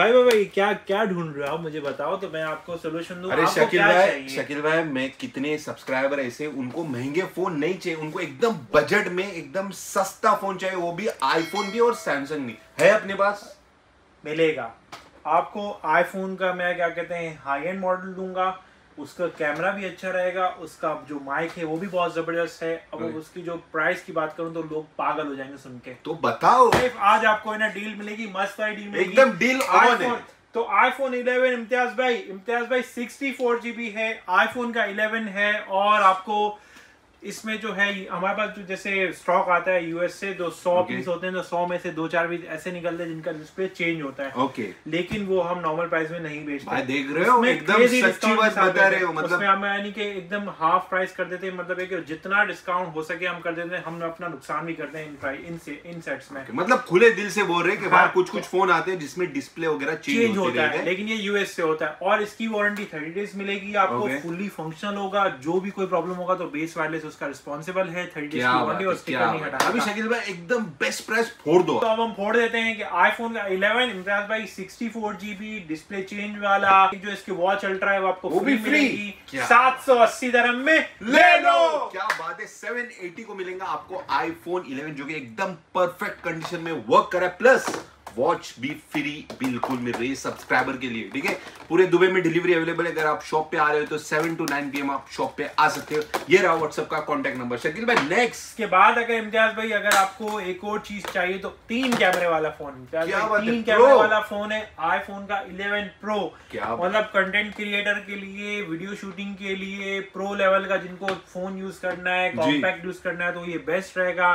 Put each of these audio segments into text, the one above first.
भाई भाई भाई क्या क्या ढूंढ रहे हो आप? मुझे बताओ तो मैं आपको सोल्यूशन दूँ। अरे शकील भाई शकील भाई मैं कितने सब्सक्राइबर ऐसे उनको महँगे फ़ोन नहीं चाहिए उनको एकदम बजट में एकदम सस्ता फ़ोन चाहिए वो भी आईफोन भी और सैमसंग भी। है अपने पास? मिलेगा। आपको आईफोन का मैं क्या कहते हैं हाई एंड मॉडल दूँगा। उसका कैमरा भी अच्छा रहेगा उसका जो माइक है वो भी बहुत ज़बरदस्त है। अब उसकी जो प्राइस की बात करूँ तो लोग पागल हो जाएँगे सुन के। तो बताओ। सिर्फ़ आज आपको ना डील मिलेगी मस्त वाली डील मिलेगी। एकदम डील ऑन है। तो आईफोन 11 इम्तियाज़ भाई इम्तियाज़ भाई 64 जीबी है आईफोन का 11 है और आपको इसमें जो है हमारे पास जो जैसे स्टॉक आता है यूएस से जो सौ Okay. पीस होते हैं तो 100 में से दो चार पीस ऐसे निकलते हैं जिनका डिस्प्ले चेंज होता है ओके okay. लेकिन वो हम नॉर्मल प्राइस में नहीं बेचते भाई देख रहे हो एकदम सच्ची बात बता रहे हो। मतलब हम यानी कि एकदम हाफ़ प्राइस कर देते हैं मतलब है कि जितना डिस्काउंट हो सके हम कर देते हैं हम अपना नुकसान भी करते हैं इन इन सेट्स में मतलब खुले दिल से बोल रहे हैं कि हाँ। बाहर कुछ कुछ फ़ोन आते हैं जिसमें डिस्प्ले वगैरह चेंज होता है लेकिन ये यूएस से होता है और इसकी वारंटी थर्टी डेज़ मिलेगी आपको. फुल्ली फंक्शनल होगा जो भी कोई प्रॉब्लम होगा तो बेस वायरलेस उसका रिस्पॉन्सिबल है थर्टी डेज़ की वारंटी और स्टिकर नहीं हटा अभी शकील भाई एकदम बेस्ट प्राइस फोड़ दो। तो अब हम फोड़ देते हैं कि आईफोन का 11 इम्तियाज़ भाई 64 जीबी डिस्प्ले चेंज वाला जो इसकी वॉच अल्ट्रा है वो आपको वो भी फ्री? मिलेगी। क्या? 780 दरम में ले लो क्या बात है 780 को मिलेगा आपको आईफोन 11 जो कि एकदम परफेक्ट कंडीशन में वर्क करा प्लस वॉच भी फ्री बिल्कुल मिल रही है सब्सक्राइबर के लिए ठीक है? पूरे दुबई में डिलीवरी अवेलेबल है। अगर आप शॉप पे आ रहे हो तो 7 टू 9 पीएम आप शॉप पे आ सकते हो। ये रहा व्हाट्सएप का कांटेक्ट नंबर शकील भाई नेक्स्ट इसके बाद अगर इम्तियाज़ भाई अगर आपको एक और चीज़ चाहिए तो तीन कैमरे वाला फ़ोन तीन कैमरे वाला फ़ोन है आईफोन का 11 प्रो क्या मतलब कंटेंट क्रिएटर के लिए वीडियो शूटिंग के लिए प्रो लेवल का जिनको फ़ोन यूज़ करना है कॉम्पैक्ट यूज़ करना है तो ये बेस्ट रहेगा।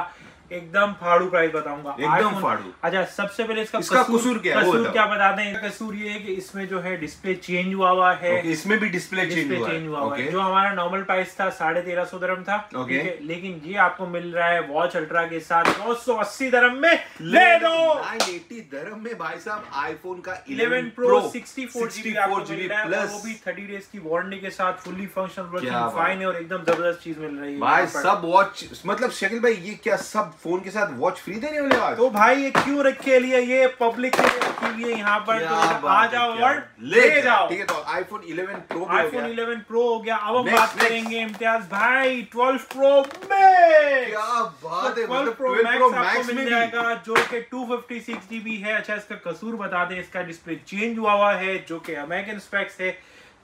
एकदम फाड़ू प्राइस बताऊँगा। एकदम फाड़ू। अच्छा सबसे पहले इसका इसका कसूर कसूर क्या कसूर। क्या बता दें? कसूर ये है कि इसमें जो है डिस्प्ले चेंज हुआ हुआ है। ओके इसमें भी डिस्प्ले चेंज हुआ चेंज हुआ हुआ है। जो हमारा नॉर्मल प्राइस था साढ़े तेरह सौ धर्म था। Okay. लेकिन ये आपको मिल रहा है वॉच अल्ट्रा के साथ नौ सौ अस्सी धर्म में। ले दो। 980 दरम में भाई साहब आईफोन का 11 प्रो 64 जीबी आपको जीबी वो भी 30 डेज़ की वारंटी के साथ फुल्ली वर्किंग बात। फाइन है और एकदम ज़बरदस्त चीज़ मिल रही है। भाई सब वॉच मतलब शकील भाई ये क्या सब फ़ोन के साथ वॉच फ्री देने वाले आज? तो भाई ये क्यों रखे लिए ये पब्लिक के लिए रखी है यहाँ पर तो आ जाओ वर्ड ले जाओ। ठीक है तो आईफोन 11 प्रो हो आईफोन 11 प्रो हो गया। अब हम बात करेंगे इम्तियाज़ भाई 12 प्रो में क्या बात है 12 मतलब 12 प्रो मैक्स आपको मैक्स में मिल जाएगा जो कि 256 जीबी है। अच्छा इसका कसूर बता दें इसका डिस्प्ले चेंज हुआ हुआ है जो कि अमेरिकन स्पेक्स है।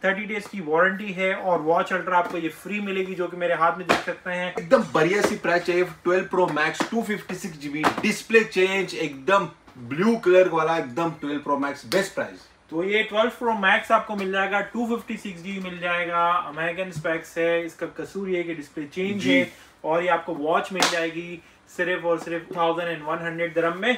30 डेज़ की वारंटी है और वॉच अल्ट्रा आपको ये फ्री मिलेगी जो कि मेरे हाथ में देख सकते हैं। एकदम बढ़िया सी प्राइस चाहिए 12 pro max 256 GB display change एकदम ब्लू कलर वाला एकदम 12 प्रो मैक्स बेस्ट प्राइस तो ये 12 प्रो मैक्स आपको मिल जाएगा 256 जी मिल जाएगा अमेरिकन स्पेक्स है इसका कसूर ये कि डिस्प्ले चेंज है और ये आपको वॉच मिल जाएगी सिर्फ़ और सिर्फ़ 1100 दरम में।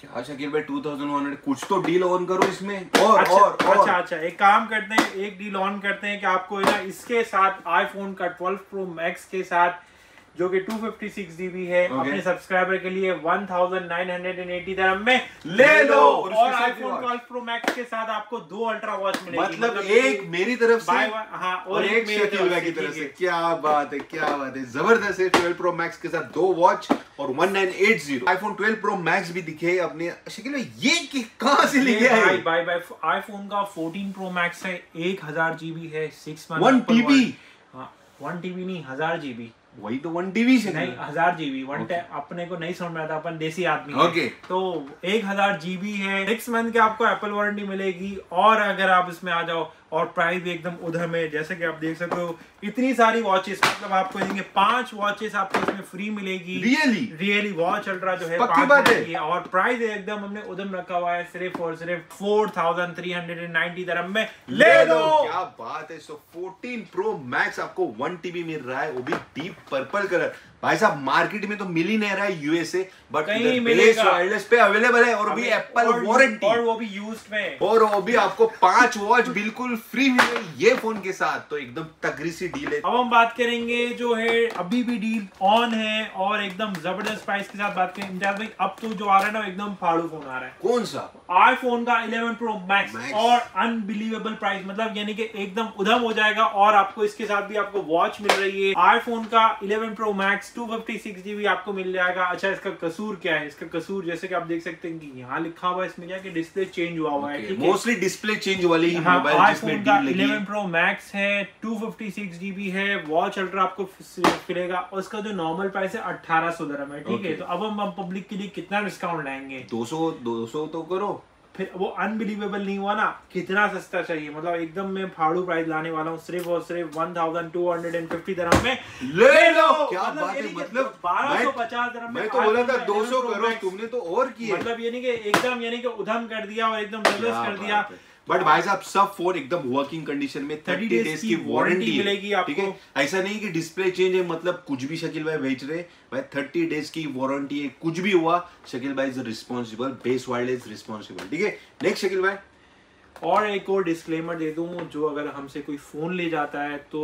क्या शकील भाई 2100 कुछ तो डील ऑन करो इसमें। और अच्छा और और। अच्छा अच्छा एक काम करते हैं एक डील ऑन करते हैं कि आपको ना इसके साथ आईफोन का 12 प्रो मैक्स के साथ जो कि 256 जीबी है Okay. अपने सब्सक्राइबर के लिए 1980 दरम में ले ले और और आईफोन भी 12 प्रो मैक्स के साथ आपको दो अल्ट्रा वॉच मिलेगी। मतलब एक मेरी तरफ़ से हाँ और और एक मेरे शकील भाई की तरफ़ से। क्या बात है क्या बात है। ज़बरदस्त है 12 प्रो मैक्स के साथ दो वॉच और 1980 आईफोन 12 प्रो मैक्स भी दिखे अपने। शकील ये कि- कहाँ से ले ये गया भाई है बाय बाय आईफोन का 14 प्रो मैक्स है 1000 जीबी है 6 मंथ 1 टीबी हाँ 1 टीबी नहीं 1000 जीबी वही तो वन टीबी से नहीं हज़ार जीबी वन Okay. अपने को नहीं समझ में आता अपन देसी आदमी हैं। Okay. तो एक हज़ार जीबी है सिक्स मंथ के आपको एप्पल वारंटी मिलेगी और अगर आप इसमें आ जाओ और प्राइस भी एकदम उधर में जैसे कि आप देख सकते हो इतनी सारी वॉचेस मतलब आपको देंगे पाँच वॉचेस आपको इसमें फ्री मिलेगी रियली रियली वॉच अल्ट्रा जो है पक्की बात है। और प्राइस एकदम हमने उधम रखा हुआ है सिर्फ़ और सिर्फ़ four thousand three hundred and ninety दरम में ले लो क्या बात है सो 14 प्रो मैक्स आपको 1 टीबी मिल रहा है वो भी डीप पर्पल कलर भाई साहब मार्केट में तो मिल ही नहीं रहा है यूएसए बट वायरलेस पे अवेलेबल है और भी एप्पल वारंटी और वो भी यूज्ड में। और वो भी आपको पाँच वॉच बिल्कुल फ्री मिले ये फ़ोन के साथ। तो एकदम तगड़ी सी डील है। अब हम बात करेंगे जो है अभी भी डील ऑन है और एकदम ज़बरदस्त प्राइस के साथ बात करें। इम्तियाज़ भाई अब तो जो आ रहा है ना एकदम फाड़ू फ़ोन आ रहा है। कौन सा? आईफोन का 11 प्रो मैक्स और अनबिलीवेबल प्राइस मतलब यानी कि एकदम उधम हो जाएगा और आपको इसके साथ भी आपको वॉच मिल रही है। आईफोन का 11 pro max max two fifty six GB आपको मिल जाएगा। अच्छा इसका कसूर क्या है? इसका कसूर जैसे कि आप देख सकते हैं कि यहाँ लिखा हुआ है इसमें क्या कि डिस्प्ले चेंज हुआ हुआ है मोस्टली डिस्प्ले चेंज वाले ही आईफोन का 11 प्रो मैक्स है 256 जीबी है वॉच अल्ट्रा आपको फिरेगा। और उसका जो नॉर्मल प्राइस है 1800 दरम है ठीक है? तो अब हम पब्लिक के लिए कितना डिस्काउंट लाएँगे? 200 200 तो करो। फिर वो अनबिलीवेबल नहीं हुआ ना कितना सस्ता चाहिए? मतलब एकदम मैं फाड़ू प्राइस लाने वाला हूँ सिर्फ़ और सिर्फ़ one thousand two hundred and fifty दर में। ले लो क्या मतलब बात है मतलब बारह सौ पचास दर में मैं तो बोला था iPhone का 200 11 Pro करो तुमने तो और किया मतलब ये नहीं कि एकदम यानी कि उधम कर दिया और एकदम ज़बरदस्त कर दिया। बट भाई साहब सब फ़ोन एकदम वर्किंग कंडीशन में थर्टी डेज़ की वारंटी मिलेगी आप ठीक है? ऐसा नहीं कि डिस्प्ले चेंज है मतलब कुछ भी शकील भाई भेज रहे। भाई 30 डेज़ की वारंटी है कुछ भी हुआ शकील भाई is responsible base wild is responsible ठीक है? नेक्स्ट शकील भाई। और एक और डिस्क्लेमर दे दूँ जो अगर हमसे कोई फ़ोन ले जाता है तो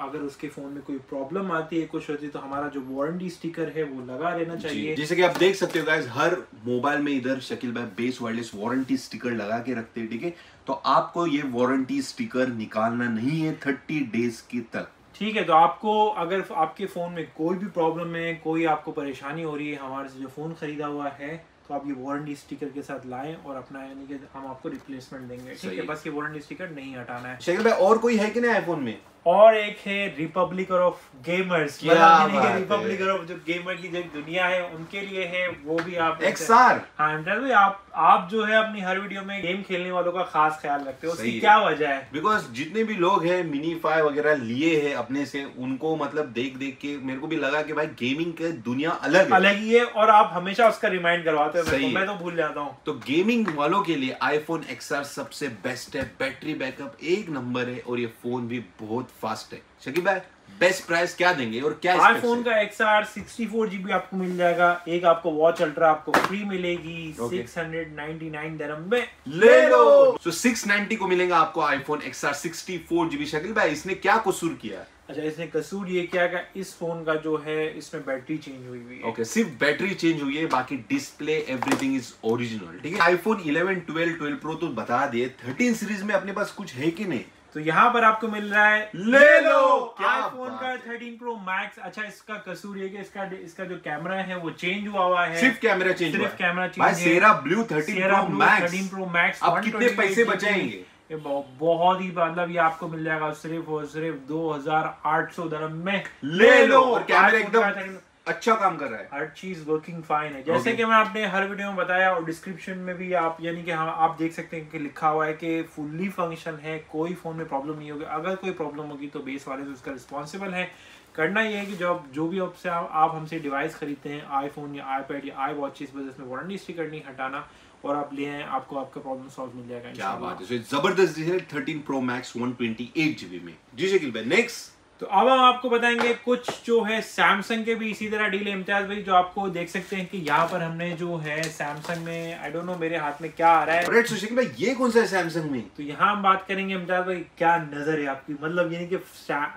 अगर उसके फ़ोन में कोई प्रॉब्लम आती है कुछ होती है तो हमारा जो वारंटी स्टिकर है वो लगा रहना चाहिए। जैसे कि आप देख सकते हो गाइस हर मोबाइल में इधर शकील भाई बेस वायरलेस वारंटी स्टिकर लगा के रखते हैं ठीक है? तो आपको ये वारंटी स्टिकर निकालना नहीं है 30 डेज़ की तक। ठीक है तो आपको अगर आपके फ़ोन में कोई भी प्रॉब्लम है कोई आपको परेशानी हो रही है हमारे से जो फ़ोन ख़रीदा हुआ है तो आप ये वारंटी स्टिकर के साथ लाएँ और अपना यानी कि हम आपको रिप्लेसमेंट देंगे। ठीक है। बस ये वारंटी स्टिकर नहीं हटाना है। शकील भाई और कोई है कि नहीं आईफोन में? और एक है रिपब्लिक ऑफ़ गेमर्स क्या बात है। रिपब्लिक ऑफ़ जो गेमर की जो दुनिया है उनके लिए है वो भी आप एक्सआर हाँ। आप आप जो है अपनी हर वीडियो में गेम खेलने वालों का खास ख्याल रखते हो। उसकी क्या वजह है? बिकॉज़ जितने भी लोग हैं मिनी फाइव वगैरह लिए हैं अपने से उनको मतलब देख देख के मेरे को भी लगा कि भाई गेमिंग की दुनिया अलग है। अलग ही है और आप हमेशा उसका रिमाइंड करवाते हो। मैं तो भूल जाता हूँ। तो गेमिंग वालों के लिए आईफोन XR सबसे बेस्ट है बैटरी बैकअप एक नंबर है और ये फ़ोन भी बहुत फास्ट है। शकीब भाई बेस्ट प्राइस क्या देंगे और क्या आईफोन? का XR 64 जीबी आपको मिल जाएगा। एक आपको वॉच अल्ट्रा आपको फ्री मिलेगी। Okay. 699 दरम में। ले लो सो 690 को मिलेगा आपको आईफोन XR 64 जीबी शकील भाई इसने क्या कसूर किया? अच्छा इसने कसूर ये किया कि इस फ़ोन का जो है इसमें बैटरी चेंज हुई हुई है। ओके okay, सिर्फ़ बैटरी चेंज हुई है बाकी डिस्प्ले एवरीथिंग इज़ ओरिजिनल ठीक है? आईफोन 11 12 12 प्रो तो बता दिए 13 सीरीज़ में अपने पास कुछ है कि नहीं? तो यहाँ पर आपको मिल रहा है ले लो! क्या आईफोन का है। 13 प्रो मैक्स अच्छा इसका कसूर ये कि इसका इसका जो कैमरा है वो चेंज हुआ हुआ है। सिर्फ़ कैमरा चेंज सिर्फ़ कैमरा चेंज भाई sierra blue 13 Sierra pro max 13 Pro Max अब कितने पैसे बचाएँगे? ये बहुत ही मतलब ये आपको मिल जाएगा सिर्फ़ और सिर्फ़ 2800 दरम में। ले लो और कैमरा एकदम का 13 अच्छा काम कर रहा है। हर चीज़ वर्किंग फाइन है। जैसे Okay. कि मैं आपने हर वीडियो में बताया और डिस्क्रिप्शन में भी आप यानी कि हाँ आप देख सकते हैं कि लिखा हुआ है कि फुल्ली फ़ंक्शन है कोई फ़ोन में प्रॉब्लम नहीं होगी। अगर कोई प्रॉब्लम होगी तो बेस वाले से उसका रिस्पॉन्सिबल है। करना ये है कि जब जो भी आपसे आप, आप हमसे डिवाइस खरीदते हैं आईफोन या आईपैड या आई वॉच इस वजह से वारंटी स्टिकर नहीं हटाना और आप ले आए आपको आपका प्रॉब्लम सॉल्व मिल जाएगा क्या बात है। ज़बरदस्त डिश है 13 प्रो मैक्स 128 जीबी में। जी शकील भाई नेक्स्ट तो अब हम आपको बताएँगे कुछ जो है सैमसंग के भी इसी तरह डील इम्तियाज़ भाई जो आपको देख सकते हैं कि यहाँ पर हमने जो है सैमसंग में आई डोंट नो मेरे हाथ में क्या आ रहा है। भाई ये कौन सा है सैमसंग में? तो यहाँ हम बात करेंगे इम्तियाज़ भाई क्या नज़र है आपकी? मतलब यानी कि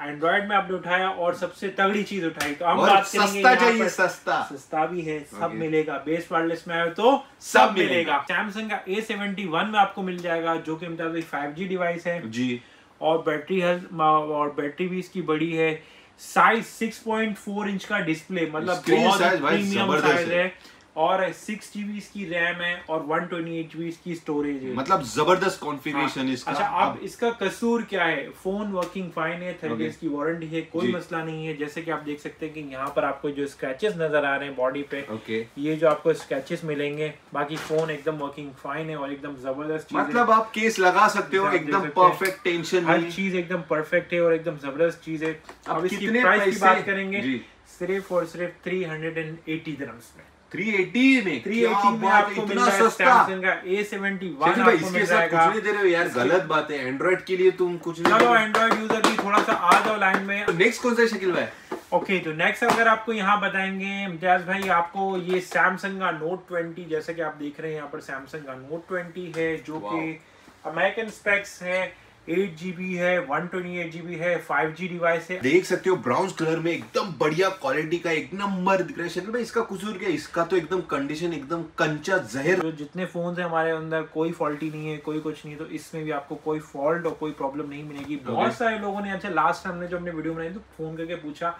एंड्रॉइड में आपने उठाया और सबसे तगड़ी चीज़ उठाई। तो हम बात करेंगे सस्ता सस्ता। सस्ता भी है सब मिलेगा। बेस वायरलेस में आए तो सब मिलेगा। सैमसंग का ए में आपको मिल जाएगा जो की इम्तियाज़ भाई फाइव डिवाइस है। जी। और बैटरी हर और बैटरी भी इसकी बड़ी है साइज़ 6.4 इंच का डिस्प्ले मतलब बहुत प्रीमियम साइज़ है। और सिक्स जीबी इसकी रैम है और वन ट्वेंटी एट जीबी इसकी स्टोरेज है। मतलब ज़बरदस्त कॉन्फ़िगरेशन हाँ। इसका। अच्छा अब इसका कसूर क्या है? फ़ोन वर्किंग फाइन है थर्टी डेज़ की वारंटी है कोई मसला नहीं है। जैसे कि आप देख सकते हैं कि यहाँ पर आपको जो स्क्रैचेस नज़र आ रहे हैं बॉडी पे ओके ये जो आपको स्क्रैचेस मिलेंगे बाकी फ़ोन एकदम वर्किंग फाइन है और एकदम ज़बरदस्त मतलब आप केस लगा सकते हो एकदम परफेक्ट टेंशन हर चीज़ एकदम परफेक्ट है और एकदम ज़बरदस्त चीज़ है। अब इसकी प्राइस की बात करेंगे सिर्फ़ और सिर्फ़ 380 दिरहम्स में। 380 में? 380 में क्या बात आपको इतना सस्ता। का A71 आपको इसके साथ कुछ नहीं दे रहे हो यार गलत बात है। एंड्रॉइड के लिए तुम कुछ नहीं चलो एंड्रॉइड यूज़र भी थोड़ा सा आ जाओ लाइन में। नेक्स्ट कौन सा शकील भाई? ओके तो नेक्स्ट अगर आपको यहाँ बताएँगे इम्तियाज़ भाई आपको ये सैमसंग का नोट 20 जैसे कि आप देख रहे हैं यहाँ पर सैमसंग का नोट 20 है जो कि अमेरिकन स्पेक्स है। एट जीबी है वन ट्वेंटी एट जीबी है फाइव जी डिवाइस है। देख सकते हो ब्राउन कलर में एकदम बढ़िया क्वालिटी का एक नंबर दिख रहा है। शकील भाई इसका कसूर क्या इसका तो एकदम कंडीशन एकदम कंचा जहर। जो जितने फ़ोन है हमारे अंदर कोई फॉल्टी नहीं है कोई कुछ नहीं तो इसमें भी आपको कोई फॉल्ट और कोई प्रॉब्लम नहीं मिलेगी। बहुत सारे लोगों ने अच्छा लास्ट हमने जो हमने वीडियो बनाई तो फ़ोन करके पूछा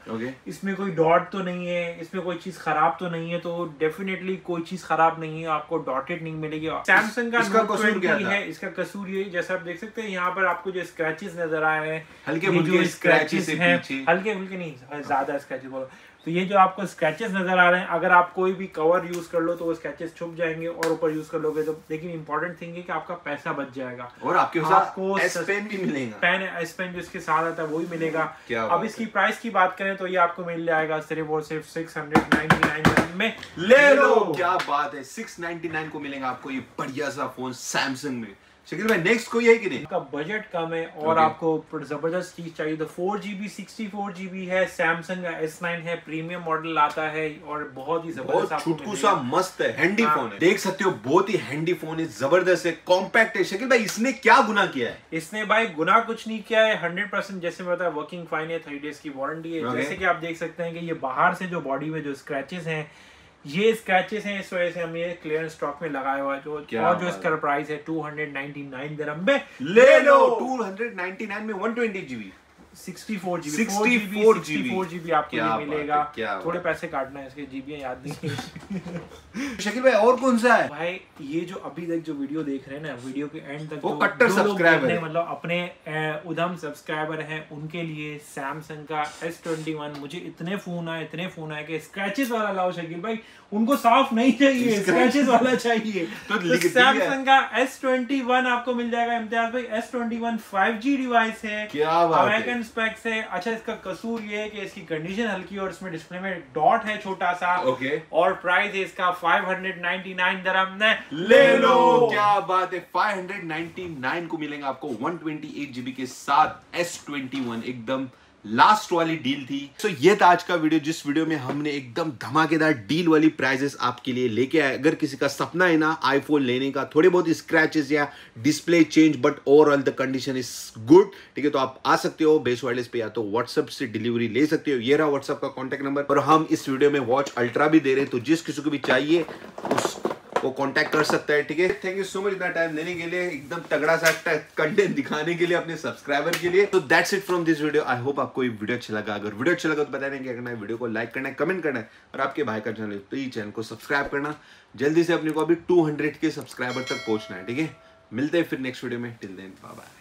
इसमें कोई डॉट तो नहीं है इसमें कोई चीज़ खराब तो नहीं है तो डेफिनेटली कोई चीज़ खराब नहीं है आपको डॉटेड नहीं मिलेगी। सैमसंग का इसका कसूर क्या 20 था? है इसका कसूर ये जैसा आप देख सकते हैं यहाँ पर आपको जो स्क्रैचेस नज़र आ रहे हैं हल्के फुल्के scratches है हैं, हल्के फुल्के नहीं ज़्यादा स्क्रैचेस बोलो। तो ये जो आपको स्क्रैचेस नज़र आ रहे हैं अगर आप कोई भी कवर यूज़ कर लो तो वो स्क्रैचेस छुप जाएँगे और ऊपर यूज़ कर लोगे तो। लेकिन इंपॉर्टेंट थिंग है कि आपका पैसा बच जाएगा। और आपके आपको एस पेन भी मिलेगा। पेन एस पेन जो इसके साथ आता है वही मिलेगा। क्या अब इसकी प्राइस की बात करें तो ये आपको मिल जाएगा सिर्फ़ और सिर्फ़ सिक्स हंड्रेड नाइनटी नाइन में। ले लो क्या बात है। 699 को मिलेगा आपको ये बढ़िया सा फ़ोन सैमसंग में। शकील भाई नेक्स्ट कोई है कि नहीं? इनका बजट कम है और Okay. आपको ज़बरदस्त चीज़ चाहिए। तो four GB sixty four GB है सैमसंग का एस नाइन है प्रीमियम मॉडल आता है और बहुत ही ज़बरदस्त छुटकू सा मस्त है हैंडी हाँ। फ़ोन है। देख सकते हो बहुत ही हैंडी फ़ोन है ज़बरदस्त है कॉम्पैक्ट है। शकील भाई इसने क्या गुना किया है? इसने भाई गुना कुछ नहीं किया है हंड्रेड परसेंट जैसे मैं बताया वर्किंग फाइन है थ्री डेज़ की वारंटी है। जैसे की आप देख सकते हैं कि ये बाहर से जो बॉडी में जो स्क्रैचेस हैं ये स्क्रैचेस हैं इस वजह से हम ये क्लियर स्टॉक में लगाया हुआ जो और जो इसका प्राइस है टू हंड्रेड नाइनटी नाइन में ले लो 299 में 120 जीबी 64 जीबी 64 64 जीबी आपको क्या ये बात है, मिलेगा। थोड़े पैसे काटना है इसके जीबी याद नहीं शकील भाई और कौन सा है? भाई ये जो अभी तक जो वीडियो देख रहे हैं ना वीडियो के एंड तक वो कट्टर जो लोग subscriber देख रहे हैं, है। मतलब अपने उधम सब्सक्राइबर हैं उनके लिए सैमसंग का एस ट्वेंटी वन मुझे इतने फ़ोन आए इतने फ़ोन आए कि स्क्रैचेस वाला लाओ शकील भाई। उनको साफ़ नहीं चाहिए स्क्रैचेस वाला चाहिए। तो तो। सैमसंग का एस ट्वेंटी वन आपको मिल जाएगा इम्तियाज़ भाई S twenty one five G device है। क्या बात है। अमेरिकन स्पेक्स है। अच्छा इसका कसूर ये है कि इसकी कंडीशन हल्की और इसमें डिस्प्ले में डॉट है छोटा सा। ओके और प्राइस है इसका 599 दरम ने ले लो क्या बात है? 599 को मिलेगा आपको 128 जीबी के साथ S21 एकदम लास्ट वाली डील थी। सो so, ये था आज का वीडियो जिस वीडियो में हमने एकदम धमाकेदार डील वाली प्राइजेस आपके लिए लेके आए। अगर किसी का सपना है ना आईफोन लेने का थोड़े बहुत स्क्रैचेस या display change but overall the condition is good ठीक है? तो आप आ सकते हो बेस वायरलेस पे या तो व्हाट्सएप से डिलीवरी ले सकते हो। ये रहा व्हाट्सएप का कॉन्टेक्ट नंबर और हम इस वीडियो में वॉच अल्ट्रा भी दे रहे हैं। तो जिस किसी को भी चाहिए उस वो कांटेक्ट कर सकता है, ठीक है? थैंक यू सो मच इतना टाइम देने के लिए, एकदम तगड़ा सा कंटेंट दिखाने के लिए अपने सब्सक्राइबर के लिए। तो that's it from this video I hope आपको ये वीडियो अच्छा लगा। अगर वीडियो अच्छा लगा तो बताने क्या करना है वीडियो को लाइक करना है कमेंट करना है और आपके भाई का चैनल तो ये चैनल को सब्सक्राइब करना। जल्दी से अपने को अभी टू के सब्सक्राइबर तक पहुँचना है, ठीक है? मिलते हैं फिर नेक्स्ट वीडियो में। Till then bye bye